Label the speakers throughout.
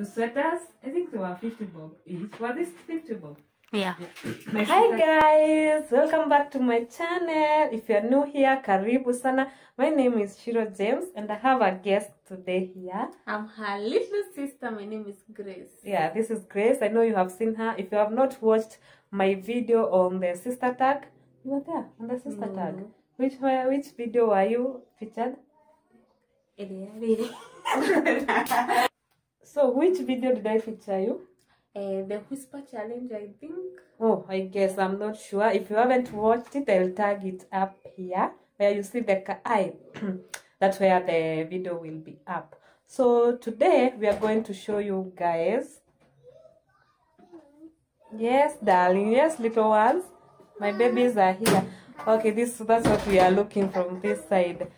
Speaker 1: the sweaters. I think they were 50 bob each. Mm-hmm. Were these 50 bob?
Speaker 2: Yeah.
Speaker 1: My
Speaker 3: Hi guys, welcome back to my channel. If you're new here, karibu sana. My name is Shiro Jaymes and I have a guest today here.
Speaker 2: I'm her little sister. My name is Grace.
Speaker 3: Yeah, this is Grace. I know you have seen her. If you have not watched my video on the sister tag, you were there on the sister tag. Which where- which video were you featured? So which video did I feature you?
Speaker 2: Uh, the Whisper Challenge, I think.
Speaker 3: Oh, I guess I'm not sure. If you haven't watched it, I'll tag it up here where you see the eye. That's where the video will be up. So today we are going to show you guys. Yes, darling. Yes, little ones. My babies are here. Okay, this that's what we are looking from this side.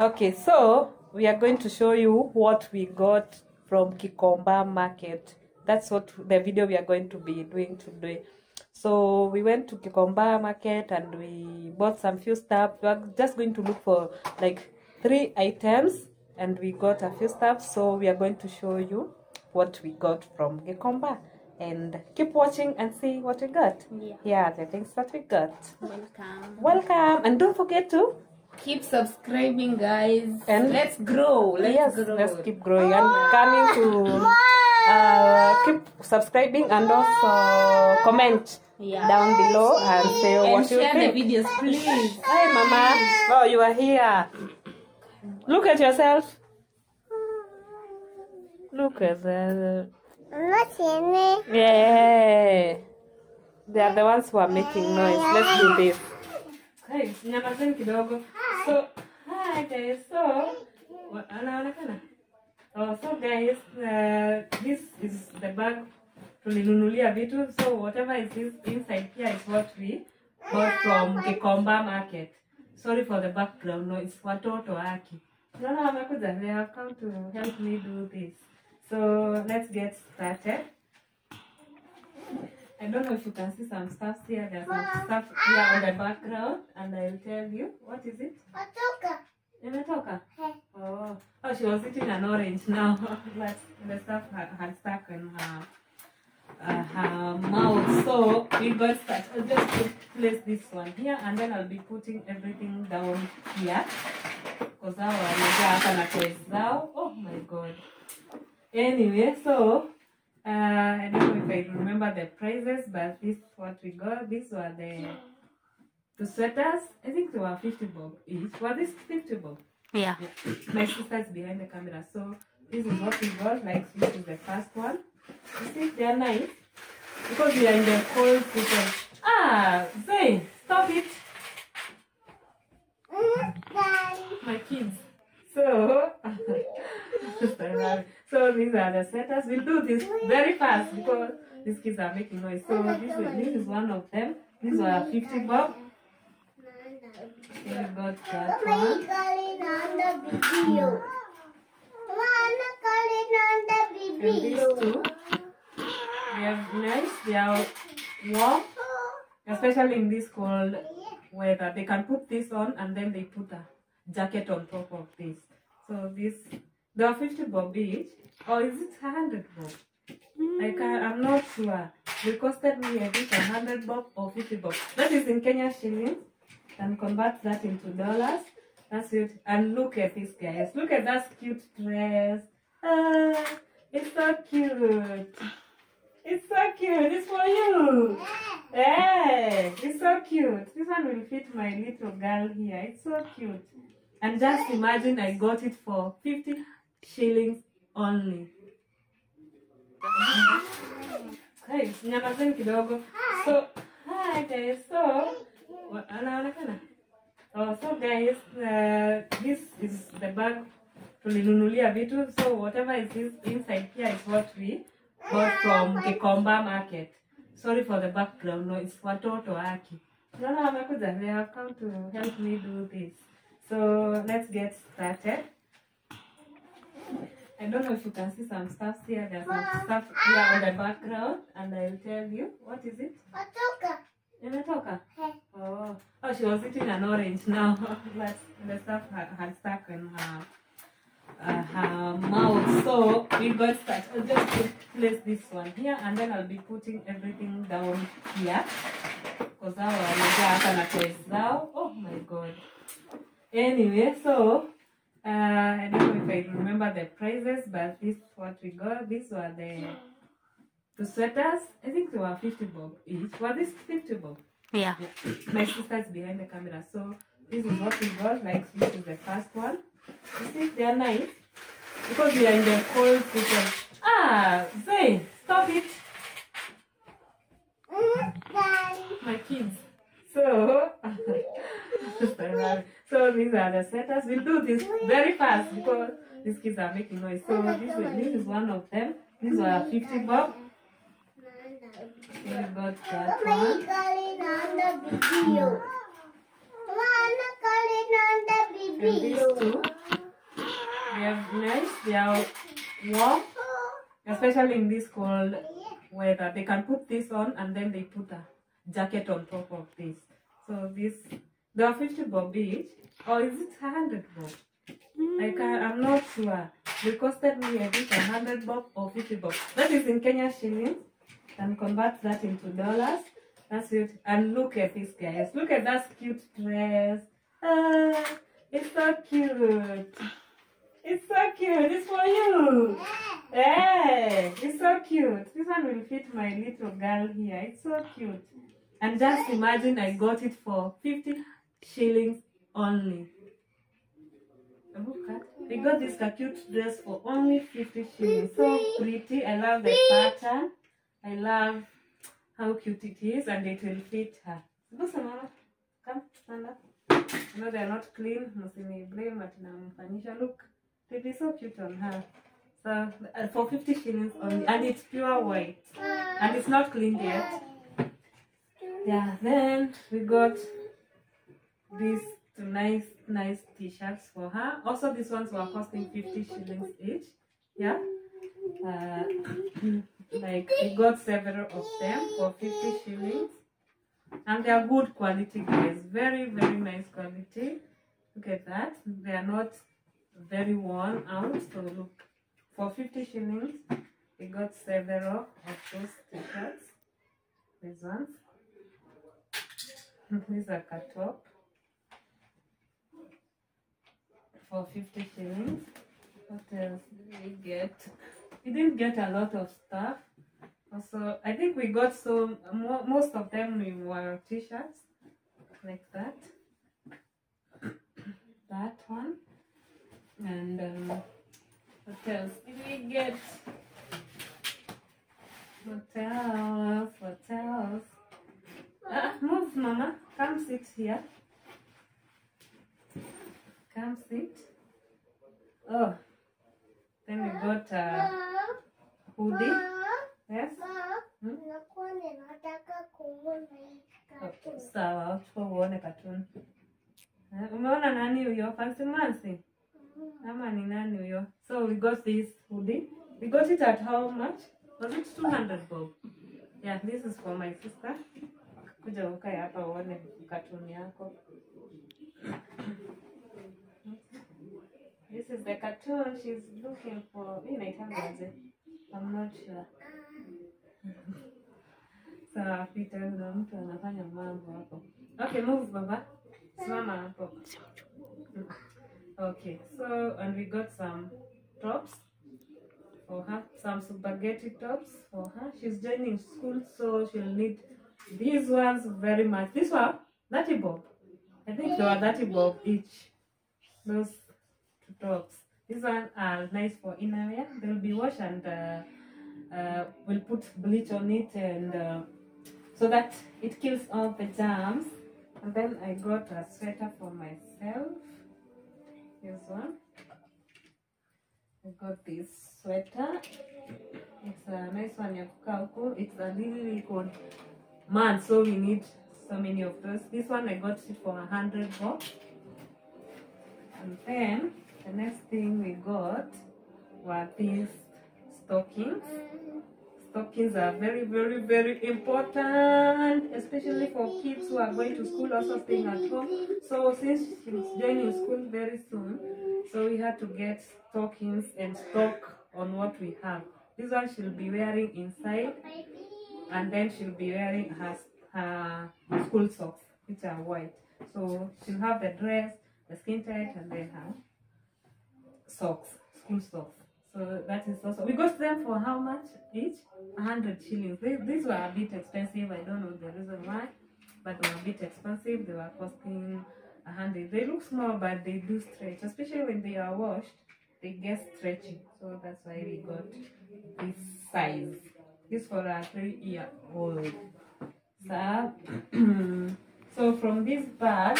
Speaker 3: Okay, so we are going to show you what we got from Gikomba Market. That's what the video we are going to be doing today. So we went to Gikomba Market and we bought some few stuff. We are just going to look for like three items and we got a few stuff. So we are going to show you what we got from Gikomba. And keep watching and see what we got.
Speaker 2: Yeah.
Speaker 3: Yeah, the things that we got.
Speaker 2: Welcome.
Speaker 3: Welcome and don't forget to
Speaker 2: Keep subscribing, guys.
Speaker 3: And-
Speaker 2: let's grow. Let's
Speaker 3: yes,
Speaker 2: grow.
Speaker 3: let's keep growing and coming to uh, keep subscribing and also comment
Speaker 2: Yeah.
Speaker 3: down below and say
Speaker 2: and
Speaker 3: what you
Speaker 2: share
Speaker 3: think.
Speaker 2: the videos, please.
Speaker 3: Hi, Mama. Oh, you are here. Look at yourself. Look at that. Yeah. They are the ones who are making noise. Let's do this.
Speaker 1: So, hi guys. So, anaonekana? Oh, so guys, uh, this is the bag tulinunulia vitu. So, whatever is this inside here is what we bought from Gikomba market. Sorry for the background noise. Watoto aki. No, no, wamekuja. They have come to help me do this. So, let's get started. I don't know if you can see some stuff here. There's some stuff here on the background, and I'll tell you. What is it? Imetoka? Oh, oh, she was eating an orange now, but the stuff had, had stuck in her, uh, her mouth. So we got started. I'll just place this one here, and then I'll be putting everything down here. Because now na toys zao. Oh my god. Anyway, so uh, I don't know if I remember the prices, but this is what we got. These were the the sweaters. I think they were 50 bob each. Were these 50 bob?
Speaker 2: Yeah.
Speaker 1: My sister's behind the camera. So this is what we got. Like this is the first one. You see, they are nice. Because we are in the cold season. Ah, Zay, stop it. My kids. So, so these are the sweaters. We'll do this very fast because these kids are making noise. So this is, this is one of them. These were 50 bob. We got that one. And these two, they are nice. They are warm, especially in this cold weather. They can put this on and then they put a jacket on top of this. So this, they are 50 bob each. Or is it 100 bob? I can, I'm not sure. They costed me, I think, 100 bob or 50 bob. That is in Kenya shillings. Can convert that into dollars. That's it. And look at this, guys. Look at that cute dress. Ah, it's so cute. It's so cute. It's for you. Hey, it's so cute. This one will fit my little girl here. It's so cute. And just imagine I got it for 50 shillings only. Guys. So, hi guys. So? Oh, so guys, uh, this is the bag tulinunulia vitu. So whatever is inside here is what we bought from Gikomba market. Sorry for the background noise. Watoto aki. No, no, wamekuja. They have come to help me do this. So let's get started. I don't know if you can see some stuff here. There's some stuff here on the background, and I'll tell you. What is it? Imetoka? Oh, oh, she was eating an orange now, but the stuff had, had stuck in her, we got that. I'll just place this one here and then I'll be putting everything down here. Because wamejaa hapa na toys zao. Oh my god. Anyway, so uh, I don't know if I remember the prices, but this is what we got. These were the the sweaters. I think they were 50 bob each. Were these 50 bob?
Speaker 2: Yeah.
Speaker 1: my sister's behind the camera. So this is what we got. Like this is the first one. You see, they are nice because we are in the cold season. Ah, Zay, stop it, my kids. So, so these are the setters. We'll do this very fast because these kids are making noise. So this is, this is one of them. These were 50 bob. We got that one. And these two, they are nice. They are warm, especially in this cold weather. They can put this on and then they put a jacket on top of this. So this, they are 50 bob each. Or is it 100 bob? I can, I'm not sure. They costed me, I think, 100 bob or 50 bob. That is in Kenya shillings. Can convert that into dollars. That's it. And look at this, guys. Look at that cute dress. Ah, it's so cute. It's so cute. It's for you. Hey, it's so cute. This one will fit my little girl here. It's so cute. And just imagine I got it for 50 shillings only. Look we got this cute dress for only 50 shillings. So pretty. I love the pattern. I love how cute it is and it will fit her. Come, stand up. No, they're not clean. Msini blame at namfanyisha. Look, it is so cute on her. So uh, for 50 shillings only, and it's pure white, and it's not cleaned yet. Yeah. Then we got these two nice, nice t-shirts for her. Also, these ones were costing 50 shillings each. Yeah. Uh, like we got several of them for 50 shillings and they are good quality guys very very nice quality look at that they are not very worn out so look for 50 shillings we got several of those t-shirts these ones these are cut top for 50 shillings. What else did we get? We didn't get a lot of stuff. Also i think we got so mo- most of them we were t-shirts like that. That one and um, what else did we get? What else? What else? Ah, move mama. Come sit here. Come sit. Oh then we got a hoodie. Yes. Hmm? Okay, sawa chukua uone katuni Eh, umeona nani huyo? Fancy mansi ama ni nani huyo so we got this hoodie we got it at how much? Was it 200 bob? Yeah this is for my sister. Kuja ukae hapa uone katuni yako. This is the cartoon she's looking for. Hii inaitangaje i'm not sure. Sawa Peter, ndo mtu anafanya mambo hapo. Okay move baba. Simama hapo. Okay so and we got some tops for her some spaghetti tops for her. She's joining school so she'll need these ones very much. This one 30 bob. I think they were 30 bob each those two tops. These ones are nice for inner wear. They'll be washed and uh, uh, we'll put bleach on it and uh, so that it kills all the germs. And then i got a sweater for myself. Here's one i got this sweater. It's a nice one kukaa it's a really cold. Month so we need so many of those. This one i got it for a hundred bob and then the next thing we got were these stockings. Stockings are very very very important especially for kids who are going to school also staying at home. So since she's joining school very soon so we had to get stockings and stock on what we have. This one she'll be wearing inside, and then she'll be wearing her, her school socks, which are white. So she'll have the dress, the skin tight, and then her socks, school socks. So that is also we got them for how much each? A hundred shillings. They, these were a bit expensive. I don't know the reason why, but they were a bit expensive. They were costing hundred. They look small, but they do stretch, especially when they are washed. They get stretchy, so that's why we got this size. This for a three-year-old. So, so from this bag,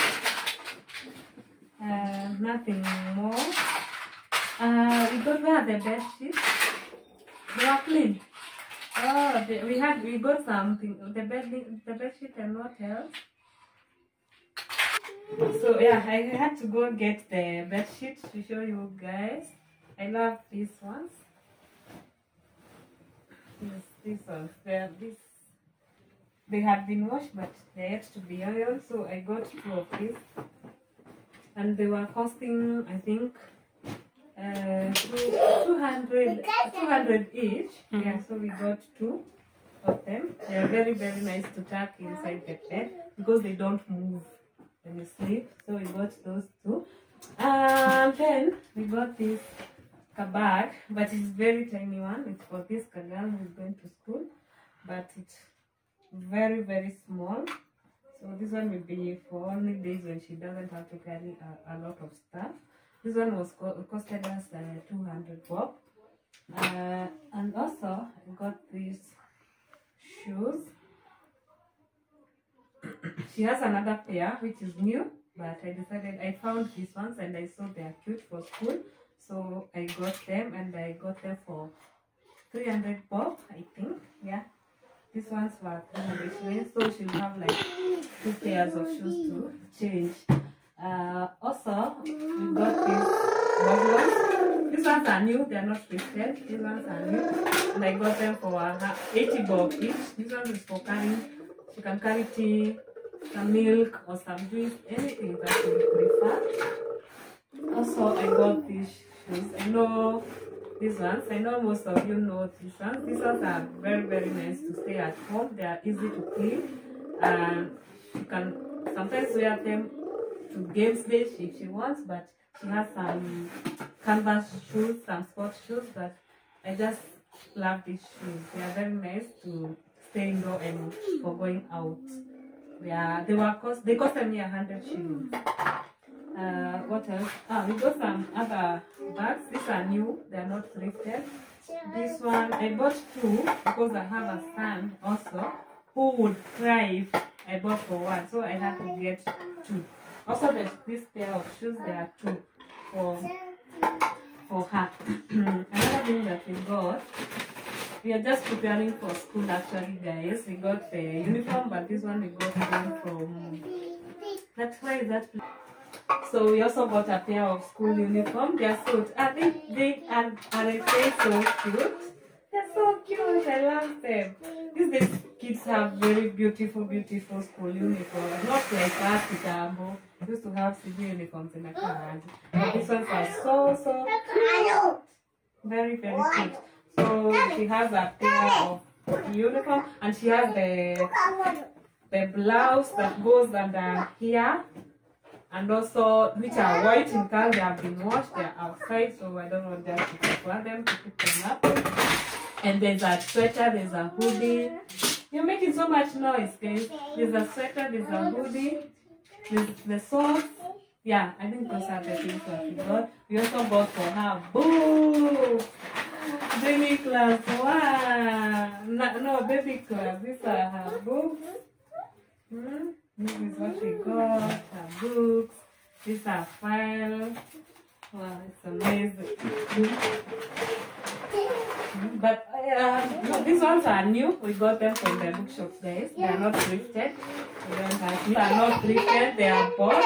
Speaker 1: uh, nothing more. Uh, we got where the bed sheets. They are clean. Oh, the, we had we got something. The bed the bed sheet and what else? So yeah, I had to go get the bed sheet to show you guys. I love these ones. Yes, these ones. They're this. They had been washed, but they had to be ironed. So I got two of these, and they were costing I think uh, 200, 200 each. Yeah, so we got two of them. They are very, very nice to tuck inside the bed because they don't move when you sleep. So we got those two. And then we got this bag, but it's very tiny one. It's for this girl who's going to school, but it's very, very small. So this one will be for only days when she doesn't have to carry a, a lot of stuff. This one was co- costed us uh, 200 bob. Uh, and also, I got these shoes. She has another pair which is new, but I decided I found these ones and I saw they are cute for school. So I got them and I got them for 300 bob, I think. Yeah. These ones were 300 shillings, so she'll have like two pairs of shoes to change. Uh, also, we got these bubbles. These ones are new, they are not twisted. These ones are new. And I got them for uh, 80 bob each. This one is for carrying, you can carry tea, some milk, or some juice, anything that you prefer. Also, I got these shoes. I know these ones. I know most of you know these ones. These ones are very, very nice to stay at home. They are easy to clean. And you can sometimes wear them to games day if she wants, but she has some canvas shoes, some sports shoes, but I just love these shoes. They are very nice to stay indoor and for going out. Yeah, they were cost they costed me a hundred shillings. Uh, what else? Ah, we got some other bags. These are new. They are not thrifted. This one I bought two because I have a son also who would cry if I bought for one, so I had to get two. Also, there's this pair of shoes. There are two for for her. Another thing that we got. We are just preparing for school actually, guys. We got the uniform, but this one we got from. That's why that. So we also got a pair of school uniform. They are so. I think they are are they so cute. They're so cute. I love them. These days, kids have very beautiful, beautiful school uniforms. Not like us, Kitambo. Used to have civil uniforms in the car. But these ones are so, so cute. Very, very cute. So she has a pair of uniform and she has the the blouse that goes under here and also which are white in color. They have been washed. They're outside, so I don't want them to prefer them to pick them up. And there's a sweater. There's a hoodie. You're making so much noise, guys. There's a sweater. There's a hoodie. There's the socks. Yeah, I think those are the things that we also bought for her books. Baby class one. No, no, baby class. These are her books. Hmm? This is what we got. Her books. These are files. Wow, it's amazing. But uh, these ones are new. We got them from the bookshop, guys. They are not thrifted. They are not thrifted. They are bought.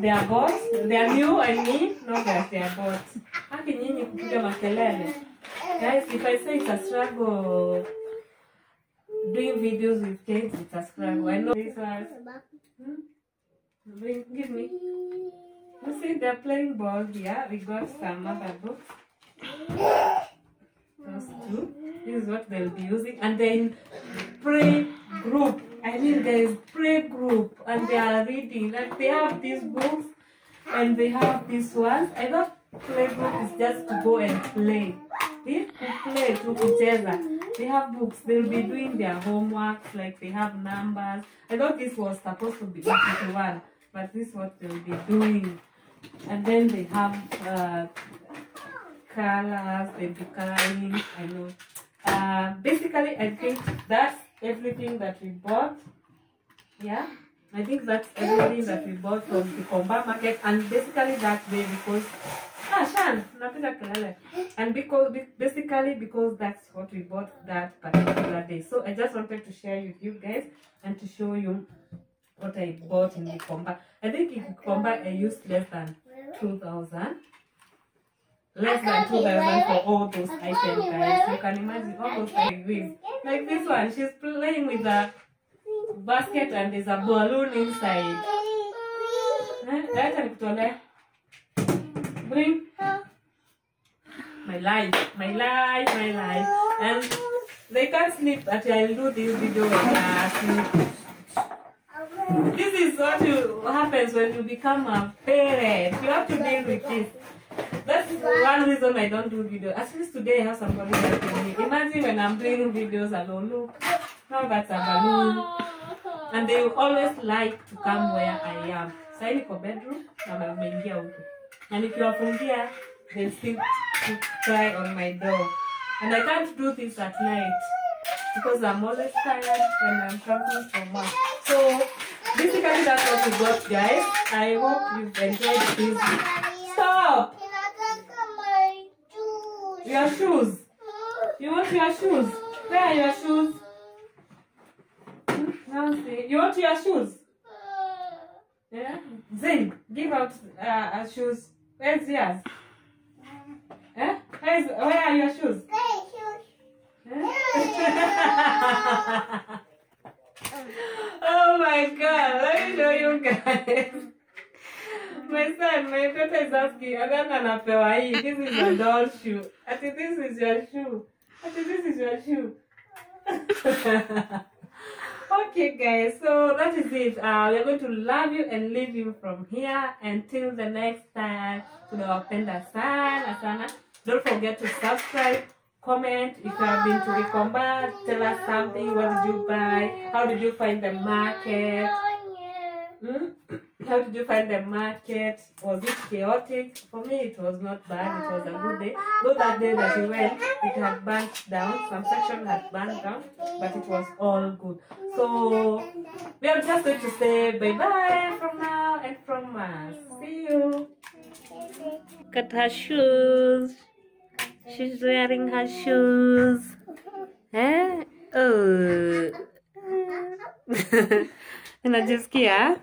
Speaker 1: They are bought. They are new. I mean, not that they are bought. Haki nyinyi kupiga makelele. Guys, if I say it's a struggle doing videos with kids, it's a struggle. I know these are. Hmm? Bring, give me. You see, they're playing ball here. We got some other books. Those two. This is what they'll be using. And then pray group. I mean, there is pray group, and they are reading. Like they have these books, and they have these ones. I thought play group is just to go and play. To play to kucheza, they have books. They'll be doing their homework. Like they have numbers. I thought this was supposed to be the one, but this is what they'll be doing. And then they have uh, colors, be coloring. I know. Uh, basically, I think that's everything that we bought. Yeah, I think that's everything that we bought from Gikomba market, and basically that day because ah Shan, and because basically because that's what we bought that particular day. So I just wanted to share with you guys and to show you what I bought in Gikomba. I think in Gikomba I used less than two thousand. Less than two thousand for all those items, guys. You can imagine all those like this. Like this one, she's playing with a basket and there's a balloon inside. Acha nikutolee. Bring. My life, my life, my life. And they can't sleep until I'll do this video when they are asleep. This is what you, happens when you become a parent. You have to deal with this. That's one reason I don't do videos. At least today I have somebody helping me. Imagine when I'm doing videos alone. Look, now that's a balloon. And they always like to come where I am. Sasa niko bedroom na wameingia huko. Na nikiwafungia they still to cry on my door. And I can't do this at night because I'm always tired when I'm coming from work. So basically that's what we got guys. I hope you've enjoyed this. Stop! Your shoes. You want your shoes? Where are your shoes? Nancy, you want your shoes? Yeah? Zin, give out uh, uh, shoes. Where's yours? Eh? Where's, where are your shoes? Eh? oh my god, let me show My son, my daughter is asking, Agana anapewa hii. This is your doll shoe. Ati this is your shoe. Ati this is your shoe. okay guys, so that is it. Uh, we're going to love you and leave you from here until the next time. to Tunawapenda sana sana. Don't forget to subscribe, comment. If you have been to Gikomba, tell us something. What did you buy? How did you find the market? Hmm? How did you find the market? Was it chaotic? For me, it was not bad. It was a good day. Though that day that we went, it had burnt down. Some section had burnt down, but it was all good. So we are just going to say bye bye from now and from us. See you.
Speaker 3: Look at her shoes. She's wearing her shoes. Eh? Oh. Unajisikia?